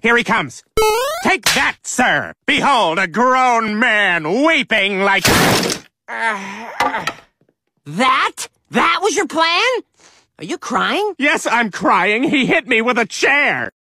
Here he comes. Take that, sir. Behold, a grown man weeping like... That? That was your plan? Are you crying? Yes, I'm crying. He hit me with a chair.